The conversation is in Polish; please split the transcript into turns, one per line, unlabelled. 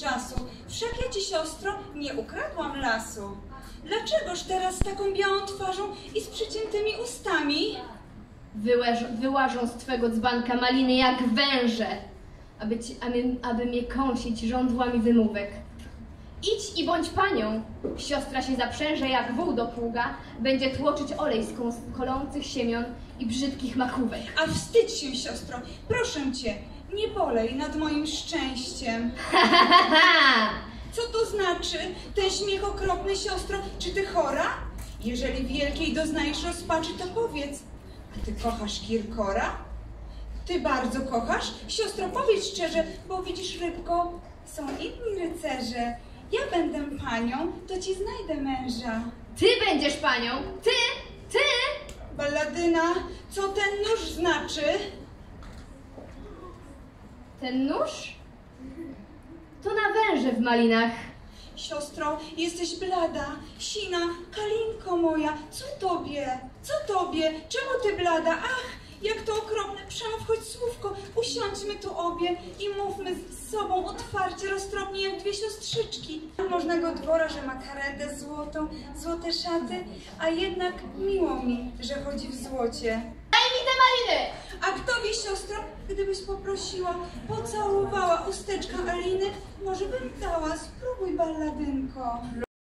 czasu. Wszak ja ci, siostro, nie ukradłam lasu. Dlaczegoż teraz z taką białą twarzą i z przyciętymi ustami?
Wyłaż, wyłażą z twego dzbanka maliny jak węże, aby, ci, aby, aby mnie kąsić żądłami wymówek. Idź i bądź panią. Siostra się zaprzęże jak wół do pługa, będzie tłoczyć olej z kolących siemion i brzydkich makówek.
A wstydź się, siostro, proszę cię, nie bolej nad moim szczęściem. Co to znaczy, ten śmiech okropny, siostro? Czy ty chora? Jeżeli wielkiej doznajesz rozpaczy, to powiedz. A ty kochasz Kirkora? Ty bardzo kochasz? Siostro, powiedz szczerze, bo widzisz, rybko, są inni rycerze. Ja będę panią, to ci znajdę męża.
Ty będziesz panią! Ty! Ty!
Balladyna, co ten nóż znaczy?
Ten nóż? To na węże w malinach.
Siostro, jesteś blada, sina, kalinko moja, co tobie? Co tobie? Czemu ty blada? Ach, jak to okropne, przemów choć słówko, usiądźmy tu obie i mówmy z sobą otwarcie, roztropnie jak dwie siostrzyczki. Możnego dwora, że ma karetę złotą, złote szaty, a jednak miło mi, że chodzi w złocie.
Daj mi te maliny!
A gdybyś poprosiła, pocałowała usteczka Aliny, może bym dała, spróbuj balladynko.